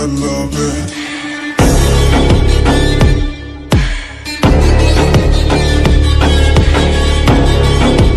I love it.